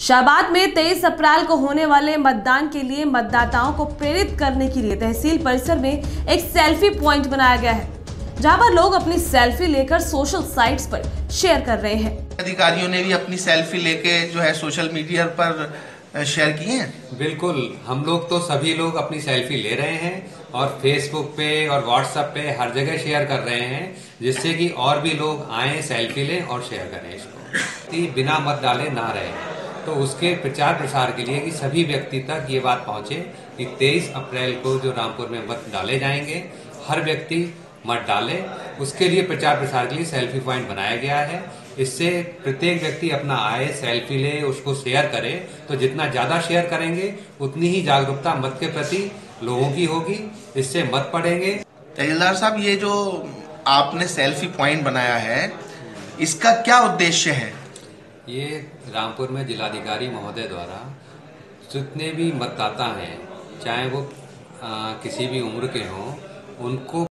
शाहबाद में 23 अप्रैल को होने वाले मतदान के लिए मतदाताओं को प्रेरित करने के लिए तहसील परिसर में एक सेल्फी पॉइंट बनाया गया है जहाँ पर लोग अपनी सेल्फी लेकर सोशल साइट्स पर शेयर कर रहे हैं। अधिकारियों ने भी अपनी सेल्फी लेके जो है सोशल मीडिया पर शेयर किए हैं? बिल्कुल हम लोग तो सभी लोग अपनी सेल्फी ले रहे हैं और फेसबुक पे और व्हाट्सएप पे हर जगह शेयर कर रहे हैं जिससे कि और भी लोग आए सेल्फी लें और शेयर करें इसको। कि बिना मत डाले ना रहे। तो उसके प्रचार प्रसार के लिए कि सभी व्यक्ति तक ये बात पहुँचे कि 23 अप्रैल को जो रामपुर में मत डाले जाएँगे, हर व्यक्ति मत डाले। उसके लिए प्रचार प्रसार के लिए सेल्फी पॉइंट बनाया गया है। इससे प्रत्येक व्यक्ति अपना आए, सेल्फी ले, उसको शेयर करे। तो जितना ज़्यादा शेयर करेंगे, उतनी ही जागरूकता मत के प्रति लोगों की होगी। इससे मत पड़ेंगे तहसीलदार साहब, ये जो आपने सेल्फी पॉइंट बनाया है, इसका क्या उद्देश्य है? ये रामपुर में जिलाधिकारी महोदय द्वारा जितने भी मतदाता हैं चाहे वो आ, किसी भी उम्र के हों उनको